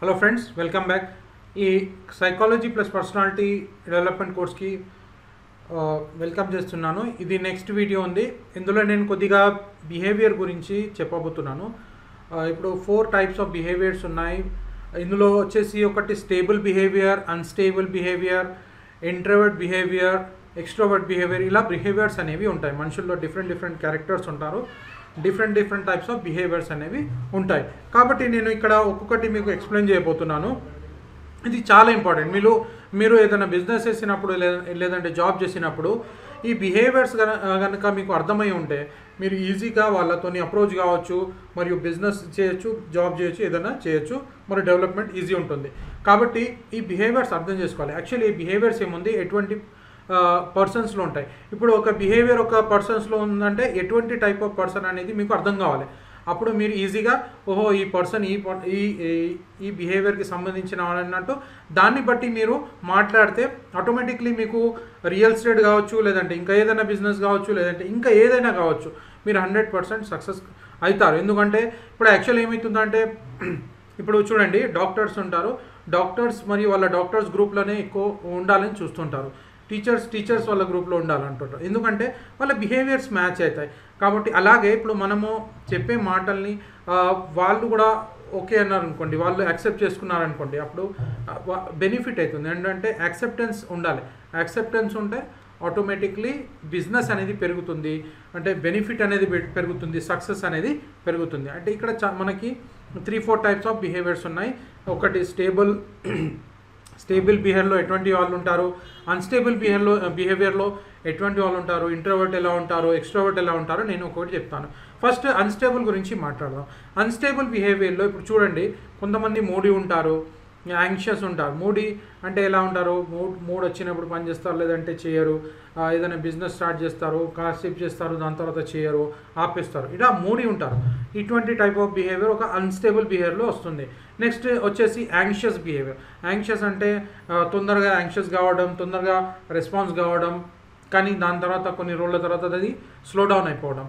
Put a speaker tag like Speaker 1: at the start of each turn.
Speaker 1: Hello friends welcome back ఈ psychology plus personality development కోర్స్కి welcome చేస్తున్నాను. ఇది నెక్స్ట్ వీడియో ఉంది. ఇందులో నేను కొద్దిగా బిహేవియర్ గురించి చెప్పబోతున్నాను. ఇప్పుడు ఫోర్ టైప్స్ ఆఫ్ బిహేవియర్స్ ఉన్నాయి. ఇందులో వచ్చేసి ఒకటి stable behaviour unstable behaviour introvert behaviour extrovert behaviour ఇలా బిహేవియర్స్ అనేవి ఉంటాయి. మనుషుల్లో డిఫరెంట్ డిఫరెంట్ క్యారెక్టర్స్ ఉంటారు. Different different types of behaviours అనేవి ఉంటాయి. కాబట్టి నేను ఇక్కడ ఒక్కొక్కటి మీకు ఎక్స్ప్లెయిన్ చేయబోతున్నాను. ఇది చాలా ఇంపార్టెంట్ మీరు మీరు ఏదైనా బిజినెస్ చేసినప్పుడు లేదా లేదంటే జాబ్ చేసినప్పుడు ఈ బిహేవియర్స్ కనుక మీకు అర్థమై ఉంటే మీరు ఈజీగా వాళ్ళతోని అప్రోచ్ కావచ్చు మరియు బిజినెస్ చేయొచ్చు జాబ్ చేయొచ్చు ఏదైనా చేయొచ్చు మరి డెవలప్మెంట్ ఈజీ ఉంటుంది. కాబట్టి ఈ బిహేవియర్స్ అర్థం చేసుకోవాలి. యాక్చువల్లీ ఈ బిహేవియర్స్ ఏముంది? ఎటువంటి పర్సన్స్లో ఉంటాయి. ఇప్పుడు ఒక బిహేవియర్ ఒక పర్సన్స్లో ఉందంటే ఎటువంటి టైప్ ఆఫ్ పర్సన్ అనేది మీకు అర్థం కావాలి. అప్పుడు మీరు ఈజీగా ఓహో ఈ పర్సన్ ఈ ఈ ఈ- బిహేవియర్కి సంబంధించిన అన్నట్టు దాన్ని బట్టి మీరు మాట్లాడితే ఆటోమేటిక్లీ మీకు రియల్ ఎస్టేట్ కావచ్చు లేదంటే ఇంకా ఏదైనా బిజినెస్ కావచ్చు లేదంటే ఇంకా ఏదైనా కావచ్చు మీరు హండ్రెడ్ పర్సెంట్ సక్సెస్ అవుతారు ఎందుకంటే ఇప్పుడు యాక్చువల్ ఏమవుతుందంటే ఇప్పుడు చూడండి డాక్టర్స్ ఉంటారు. డాక్టర్స్ మరియు వాళ్ళ డాక్టర్స్ గ్రూప్లోనే ఎక్కువ ఉండాలని చూస్తుంటారు. టీచర్స్ టీచర్స్ వాళ్ళ గ్రూప్లో ఉండాలంటుంటారు. ఎందుకంటే వాళ్ళ బిహేవియర్స్ మ్యాచ్ అవుతాయి కాబట్టి అలాగే ఇప్పుడు మనము చెప్పే మాటల్ని వాళ్ళు కూడా ఓకే అన్నారు అనుకోండి వాళ్ళు యాక్సెప్ట్ చేసుకున్నారనుకోండి అప్పుడు బెనిఫిట్ అవుతుంది ఏంటంటే యాక్సెప్టెన్స్ ఉండాలి. యాక్సెప్టెన్స్ ఉంటే ఆటోమేటిక్లీ బిజినెస్ అనేది పెరుగుతుంది. అంటే బెనిఫిట్ అనేది పె- పెరుగుతుంది సక్సెస్ అనేది పెరుగుతుంది. అంటే ఇక్కడ చా- మనకి three four types of behaviours ఉన్నాయి. ఒకటి స్టేబుల్ స్టేబుల్ బిహేవియర్లో ఎటువంటి వాళ్ళు ఉంటారు? అన్స్టేబుల్ బిహేవియర్లో బిహేవియర్లో ఎటువంటి వాళ్ళు ఉంటారు? ఇంట్రోవర్ట్ ఎలా ఉంటారు? ఎక్స్ట్రోవర్ట్ ఎలా ఉంటారో? నేను ఒకటి చెప్తాను. ఫస్ట్ అన్స్టేబుల్ గురించి మాట్లాడదాం. అన్స్టేబుల్ బిహేవియర్లో ఇప్పుడు చూడండి కొంతమంది మోడీ ఉంటారు. యాంగ్షియస్ ఉంటారు మూడీ అంటే ఎలా ఉంటారు? మూడ్ మూడ్ వచ్చినప్పుడు పని చేస్తారు లేదంటే చేయరు. ఏదైనా బిజినెస్ స్టార్ట్ చేస్తారు కాసేపు చేస్తారు దాని తర్వాత చేయరు ఆపేస్తారు. ఇలా మూడీ ఉంటారు. ఇటువంటి టైప్ ఆఫ్ బిహేవియర్ ఒక అన్స్టేబుల్ బిహేవియర్లో వస్తుంది. నెక్స్ట్ వచ్చేసి యాంగ్షియస్ బిహేవియర్ యాంగ్షియస్ అంటే తొందరగా యాంగ్షియస్ కావడం తొందరగా రెస్పాన్స్ కావడం కానీ దాని తర్వాత కొన్ని రోజుల తర్వాత అది స్లో డౌన్ అయిపోవడం.